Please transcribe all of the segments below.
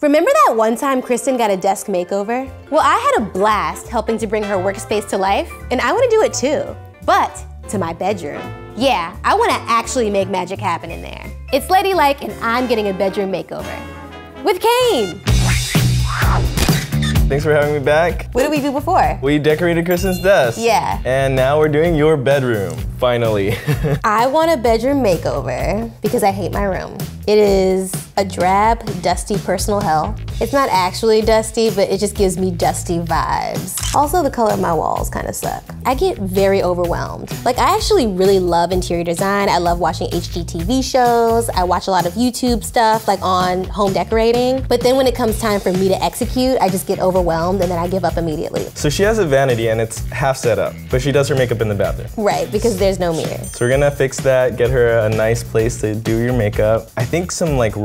Remember that one time Kristin got a desk makeover? Well, I had a blast helping to bring her workspace to life, and I wanna do it too. But to my bedroom. Yeah, I wanna actually make magic happen in there. It's ladylike, and I'm getting a bedroom makeover. With Kane! Thanks for having me back. What did we do before? We decorated Kristin's desk. Yeah. And now we're doing your bedroom, finally. I want a bedroom makeover because I hate my room. It is a drab, dusty personal hell. It's not actually dusty, but it just gives me dusty vibes. Also, the color of my walls kind of suck. I get very overwhelmed. Like, I actually really love interior design. I love watching HGTV shows. I watch a lot of YouTube stuff, like on home decorating. But then when it comes time for me to execute, I just get overwhelmed and then I give up immediately. so she has a vanity and it's half set up, but she does her makeup in the bathroom. Right, because there's no mirror. So we're gonna fix that, get her a nice place to do your makeup. I think some like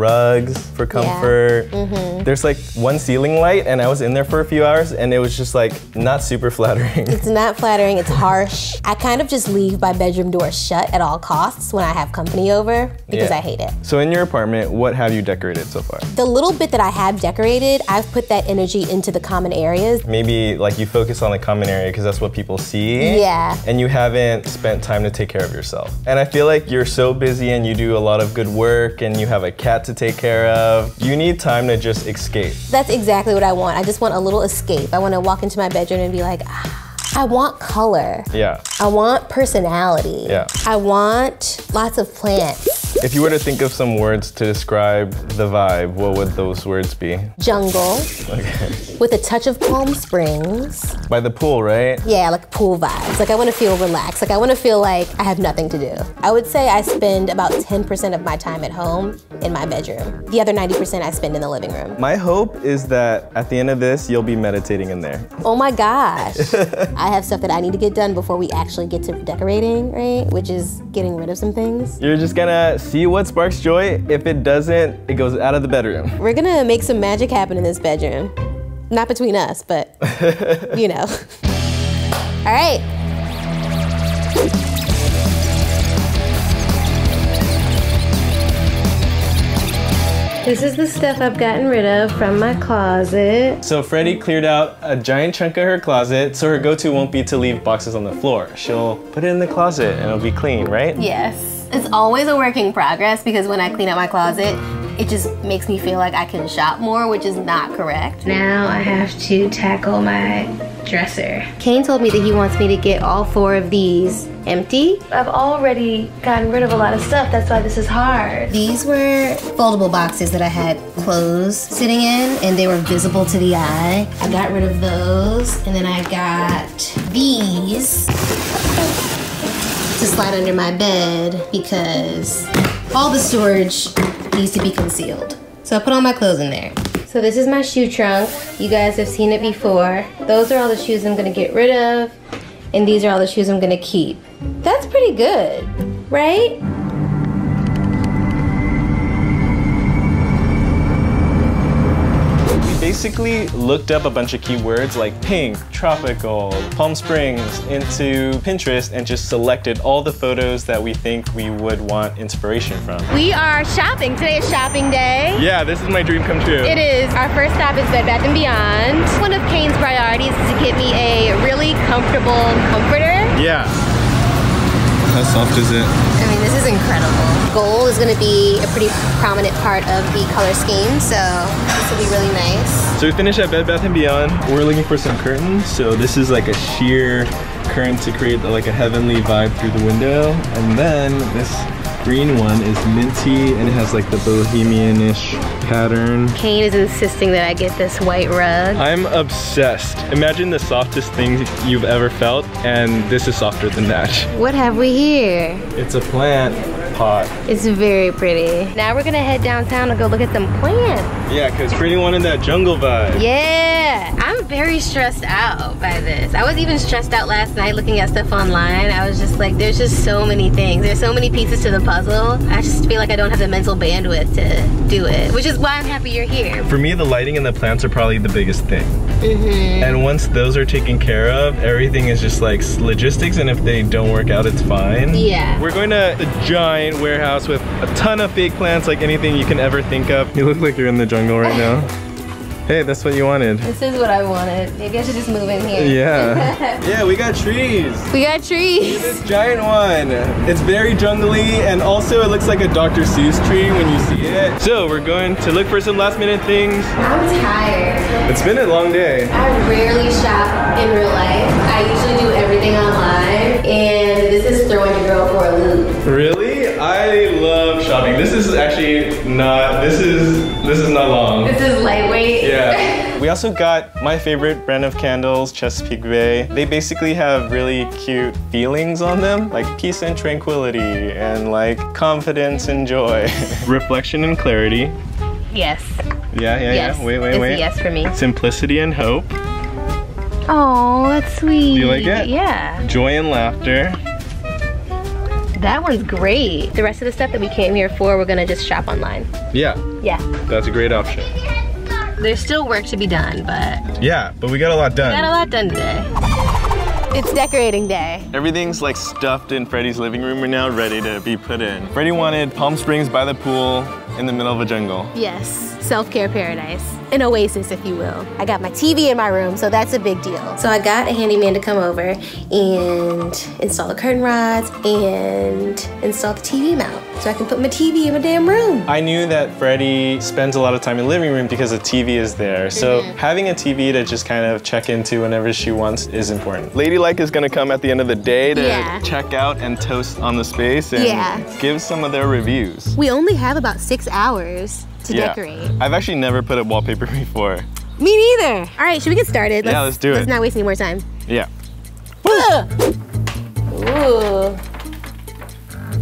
for comfort. Mm-hmm. There's like one ceiling light and I was in there for a few hours and it was just like not super flattering. It's not flattering, it's harsh. I kind of just leave my bedroom door shut at all costs when I have company over because Yeah. I hate it. so in your apartment, what have you decorated so far? The little bit that I have decorated, I've put that energy into the common areas. Maybe like you focus on the common area because that's what people see. Yeah. And you haven't spent time to take care of yourself. And I feel like you're so busy and you do a lot of good work and you have a cat to take care of. You need time to just escape. That's exactly what I want. I just want a little escape. I want to walk into my bedroom and be like, ah. I want color. Yeah. I want personality. Yeah. I want lots of plants. If you were to think of some words to describe the vibe, what would those words be? Jungle Okay. with a touch of Palm Springs. By the pool, right? Yeah, like pool vibes. Like I want to feel relaxed. Like I want to feel like I have nothing to do. I would say I spend about 10% of my time at home in my bedroom. The other 90% I spend in the living room. My hope is that at the end of this, you'll be meditating in there. Oh my gosh. I have stuff that I need to get done before we actually get to decorating, right? Which is getting rid of some things. You're just gonna see what sparks joy. If it doesn't, it goes out of the bedroom. We're gonna make some magic happen in this bedroom. Not between us, but you know. All right. This is the stuff I've gotten rid of from my closet. So Freddie cleared out a giant chunk of her closet, so her go-to won't be to leave boxes on the floor. She'll put it in the closet and it'll be clean, right? Yes. It's always a work in progress because when I clean out my closet, it just makes me feel like I can shop more, which is not correct. Now I have to tackle my dresser. Kane told me that he wants me to get all four of these empty. I've already gotten rid of a lot of stuff. That's why this is hard. These were foldable boxes that I had clothes sitting in and they were visible to the eye. I got rid of those and then I got these to slide under my bed because all the storage needs to be concealed. So I put all my clothes in there. So this is my shoe trunk. You guys have seen it before. Those are all the shoes I'm gonna get rid of and these are all the shoes I'm gonna keep. That's pretty good, right? Basically looked up a bunch of keywords like pink, tropical, Palm Springs into Pinterest and just selected all the photos that we think we would want inspiration from. We are shopping. Today is shopping day. Yeah, this is my dream come true. It is. Our first stop is Bed Bath & Beyond. One of Kane's priorities is to get me a really comfortable comforter. Yeah. How soft is it? I mean, this is incredible. Gold is gonna be a pretty prominent part of the color scheme, so this will be really nice. So we finished at Bed Bath & Beyond. We're looking for some curtains. So this is like a sheer curtain to create like a heavenly vibe through the window. And then this green one is minty and it has like the bohemian-ish pattern. Kane is insisting that I get this white rug. I'm obsessed. Imagine the softest thing you've ever felt and this is softer than that. What have we here? It's a plant pot. It's very pretty. Now we're gonna head downtown and go look at some plants. Yeah, because Freddie wanted that jungle vibe. Yeah, I'm very stressed out by this. I was even stressed out last night looking at stuff online. I was just like, there's just so many things. There's so many pieces to the puzzle. I just feel like I don't have the mental bandwidth to do it, which is why I'm happy you're here. For me, the lighting and the plants are probably the biggest thing. Mhm. And once those are taken care of, everything is just like logistics, and if they don't work out, it's fine. Yeah. We're going to a giant warehouse with a ton of fake plants, like anything you can ever think of. You look like you're in the jungle right now. Hey, that's what you wanted. This is what I wanted. Maybe I should just move in here. Yeah. yeah, we got trees. We got trees. This giant one. It's very jungly and also it looks like a Dr. Seuss tree when you see it. So we're going to look for some last minute things. I'm tired. It's been a long day. I rarely shop in real life. I usually do everything online, and this is throwing a girl for a loop. Really? I love shopping. This is actually not, this is, this is not long. This is lightweight. Yeah. we also got my favorite brand of candles, Chesapeake Bay. They basically have really cute feelings on them, like peace and tranquility and like confidence and joy. Reflection and clarity. Yes. Yeah, yeah, Yes. yeah. Wait, wait, It's a wait. yes for me. Simplicity and hope. Oh, that's sweet. Do you like it? Yeah. Joy and laughter. That one's great. The rest of the stuff that we came here for, we're gonna just shop online. Yeah, Yeah. that's a great option. There's still work to be done, but Yeah, but we got a lot done. got a lot done today. It's decorating day. Everything's like stuffed in Freddie's living room right now, ready to be put in. Freddie wanted Palm Springs by the pool in the middle of a jungle. Yes, self-care paradise. An oasis, if you will. I got my TV in my room, so that's a big deal. So I got a handyman to come over and install the curtain rods and install the TV mount so I can put my TV in my damn room. I knew that Freddie spends a lot of time in the living room because the TV is there. So mm-hmm. having a TV to just kind of check into whenever she wants is important. Ladylike is gonna come at the end of the day to Yeah. check out and toast on the space and Yeah. give some of their reviews. We only have about six hours to Yeah. decorate. I've actually never put up wallpaper before. Me neither. All right, should we get started? Yeah, let's do Let's it. not waste any more time. Yeah. Ooh.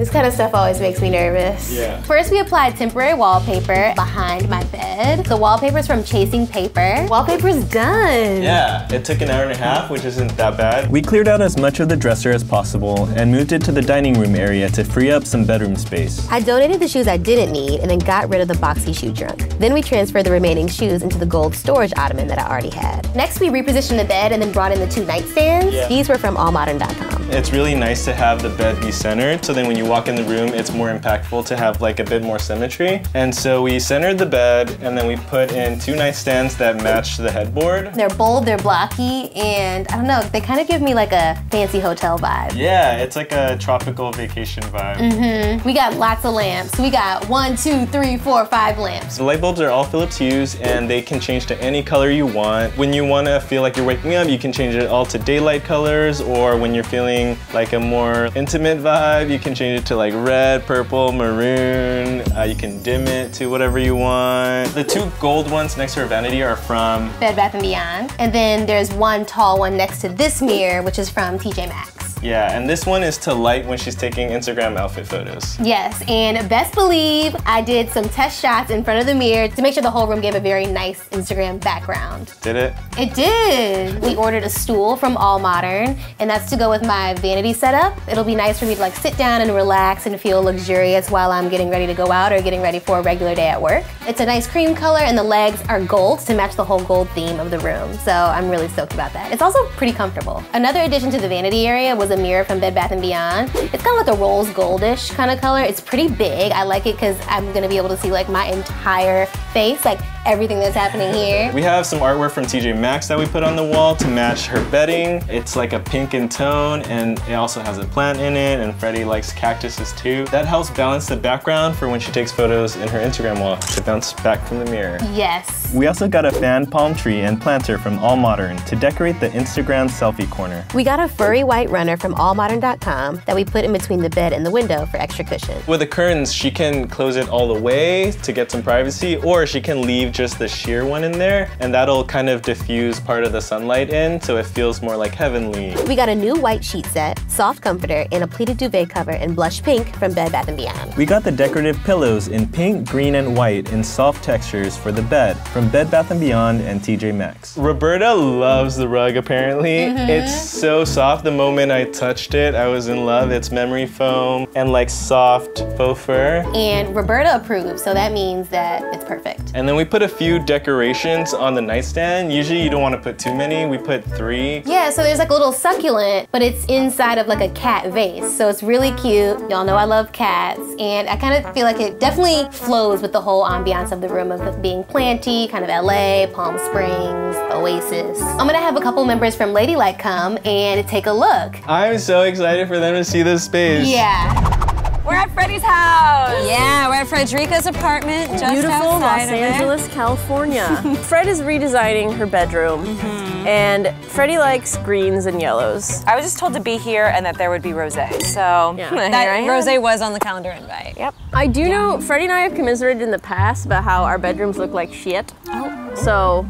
This kind of stuff always makes me nervous. Yeah. First, we applied temporary wallpaper behind my bed. The wallpaper's from Chasing Paper. Wallpaper's done. Yeah, it took an hour and a half, which isn't that bad. We cleared out as much of the dresser as possible and moved it to the dining room area to free up some bedroom space. I donated the shoes I didn't need and then got rid of the boxy shoe trunk. Then we transferred the remaining shoes into the gold storage ottoman that I already had. Next, we repositioned the bed and then brought in the two nightstands. Yeah. These were from allmodern.com. It's really nice to have the bed be centered, so then when you walk in the room, it's more impactful to have like a bit more symmetry. And so we centered the bed, and then we put in two nightstands that match the headboard. They're bold, they're blocky, and I don't know, they kind of give me like a fancy hotel vibe. Yeah, it's like a tropical vacation vibe. Mm-hmm. We got lots of lamps. We got one, two, three, four, five lamps. The light bulbs are all Philips Hues and they can change to any color you want. When you want to feel like you're waking up, you can change it all to daylight colors or when you're feeling like a more intimate vibe, you can change it to like red, purple, maroon. Uh, you can dim it to whatever you want. The two gold ones next to her vanity are from Bed Bath & Beyond. And then there's one tall one next to this mirror, which is from TJ Maxx. Yeah, and this one is to light when she's taking Instagram outfit photos. Yes, and best believe I did some test shots in front of the mirror to make sure the whole room gave a very nice Instagram background. Did it? It did. We ordered a stool from All Modern, and that's to go with my vanity setup. It'll be nice for me to like sit down and relax and feel luxurious while I'm getting ready to go out or getting ready for a regular day at work. It's a nice cream color, and the legs are gold to match the whole gold theme of the room. So I'm really stoked about that. It's also pretty comfortable. Another addition to the vanity area was a mirror from Bed Bath & Beyond. It's kind of like a rose goldish kind of color. It's pretty big. I like it because I'm gonna be able to see like my entire face, like everything that's happening here. We have some artwork from TJ Maxx that we put on the wall to match her bedding. It's like a pink in tone and it also has a plant in it and Freddie likes cactuses too. That helps balance the background for when she takes photos in her Instagram wall to bounce back from the mirror. Yes. We also got a fan palm tree and planter from All Modern to decorate the Instagram selfie corner. We got a furry white runner from allmodern.com that we put in between the bed and the window for extra cushion. With the curtains, she can close it all the way to get some privacy, or she can leave just the sheer one in there, and that'll kind of diffuse part of the sunlight in so it feels more like heavenly. We got a new white sheet set, soft comforter, and a pleated duvet cover in blush pink from Bed Bath & Beyond. We got the decorative pillows in pink, green, and white in soft textures for the bed from Bed Bath & Beyond and TJ Maxx. Roberta loves the rug apparently. Mm-hmm. It's so soft. The moment I touched it, I was in love. It's memory foam and like soft faux fur. And Roberta approved, so that means that it's perfect. And then we put put a few decorations on the nightstand. Usually you don't want to put too many. We put three. Yeah, so there's like a little succulent, but it's inside of like a cat vase. So it's really cute. Y'all know I love cats. And I kind of feel like it definitely flows with the whole ambiance of the room of being planty, kind of LA, Palm Springs, Oasis. I'm gonna have a couple members from Ladylike come and take a look. I'm so excited for them to see this space. Yeah. We're at Freddie's house. Yeah, we're at Frederica's apartment, just Beautiful Los. Angeles, California. Fred is redesigning her bedroom, mm-hmm. and Freddie likes greens and yellows. I was just told to be here and that there would be rosé. So Yeah. that Here I am. rosé was on the calendar invite. Yep. I do know Freddie and I have commiserated in the past about how our bedrooms look like shit. Oh. So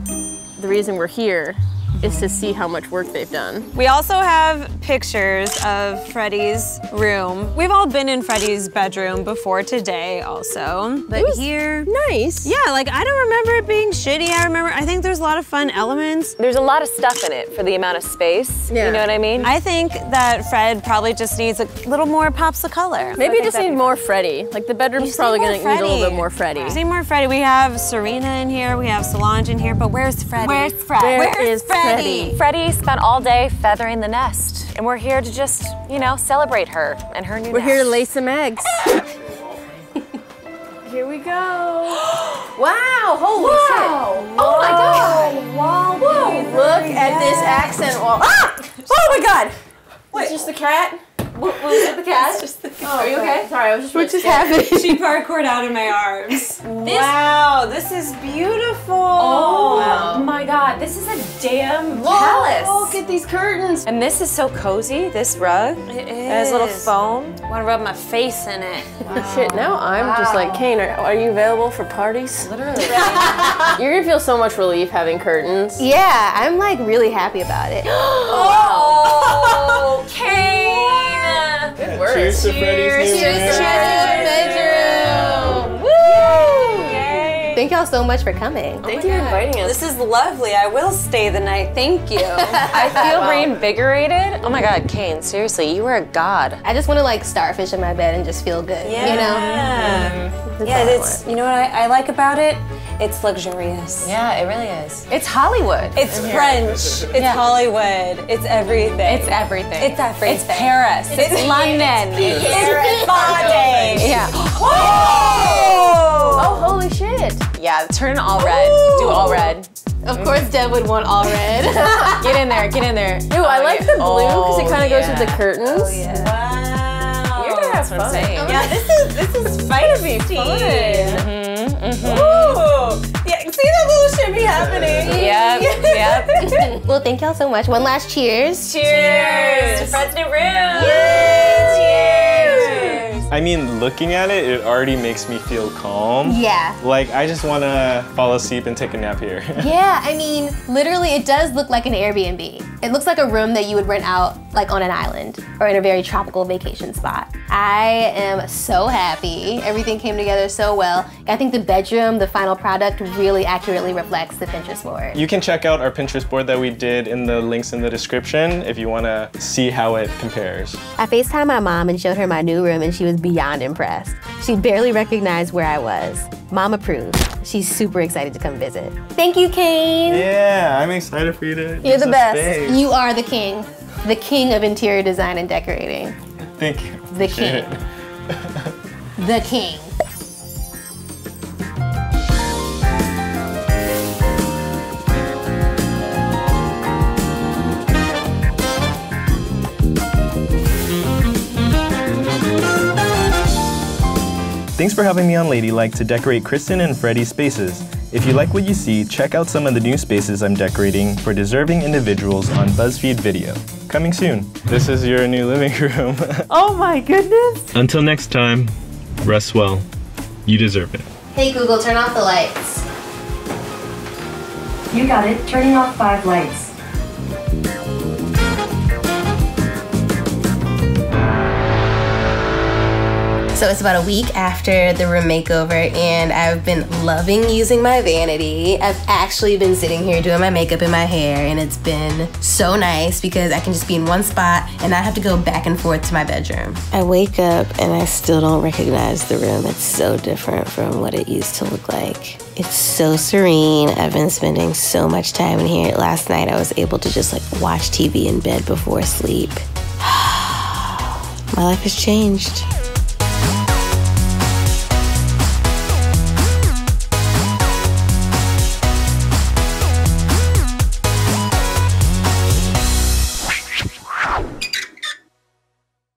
the reason we're here is to see how much work they've done. We also have pictures of Freddie's room. We've all been in Freddie's bedroom before today also. But here Nice. Yeah, like I don't remember it being shitty. I remember I think there's a lot of fun elements. There's a lot of stuff in it for the amount of space. Yeah. You know what I mean? I think that Fred probably just needs a little more pops of color. Maybe you just need more Freddie. Like the bedroom's probably gonna more need a little bit more Freddie. We need more Freddie. We have Serena in here. We have Solange in here. But where's Freddie? Where's Fred? Where Where's is Freddie? Freddie spent all day feathering the nest, and we're here to just, you know, celebrate her and her new We're nest. here to lay some eggs. here we go. wow! Holy shit! Oh my god! Wow! Whoa! Look at this accent wall. Ah! Oh my god! Wait, it's just the cat. What was it? The cat? Just the cat. Are you okay? Sorry, I was just. What just happened? She parkoured out of my arms. wow, this is beautiful. Oh, oh my god, this is a damn palace. Look at these curtains. And this is so cozy, this rug. It It has little foam. I want to rub my face in it. Shit, now I'm just like, Kane, are, are you available for parties? Literally. You're gonna feel so much relief having curtains. Yeah, I'm like really happy about it. Oh, Good work. Cheers to Freddie's new room. bedroom. Woo! Thank y'all so much for coming. Oh Thank you for inviting us. This is lovely. I will stay the night. Thank you. I feel reinvigorated. Oh my god, Kane, seriously, you are a god. I just want to like starfish in my bed and just feel good, you know? Yeah. Mm-hmm. Yeah, it's you know what I, I like about it? It's luxurious. Yeah, it really is. It's Hollywood. It's French. It's Hollywood. It's everything. It's everything. It's everything. It's Paris. It's, London. It's body. Yeah. Oh! Oh, holy shit. Yeah, turn all red. Do all red. Of course, Deb would want all red. Get in there, get in there. Ooh, I like the blue because it oh, kind of goes with the yeah. curtains. Oh, wow. You're gonna have That's what I'm saying. Yeah, this is this is spicy fun. Mm-hmm. Mm-hmm. Ooh. Yeah, see that little shimmy happening? Yep, yep. well, thank y'all so much. One last cheers. Cheers to Fred's new room. Cheers. I mean, looking at it, it already makes me feel calm. Yeah. Like, I just want to fall asleep and take a nap here. Yeah, I mean, literally, it does look like an Airbnb. It looks like a room that you would rent out, like on an island or in a very tropical vacation spot. I am so happy. Everything came together so well. I think the bedroom, the final product, really accurately reflects the Pinterest board. You can check out our Pinterest board that we did in the links in the description if you want to see how it compares. I FaceTimed my mom and showed her my new room, and she was beyond impressed. She barely recognized where I was. Mom approved. She's super excited to come visit. Thank you, Kane. Yeah, I'm excited for you to. You're the best. space. You are the king. The king of interior design and decorating. Thank you. The Appreciate king. The king. Thanks for having me on Ladylike to decorate Kristin and Freddie's spaces. If you like what you see, check out some of the new spaces I'm decorating for deserving individuals on BuzzFeed Video. Coming soon. This is your new living room. Oh my goodness. Until next time, rest well. You deserve it. Hey Google, turn off the lights. You got it. Turning off five lights. So it's about a week after the room makeover, and I've been loving using my vanity. I've actually been sitting here doing my makeup and my hair, and it's been so nice because I can just be in one spot and not have to go back and forth to my bedroom. I wake up and I still don't recognize the room. It's so different from what it used to look like. It's so serene. I've been spending so much time in here. Last night I was able to just like watch TV in bed before sleep. My life has changed.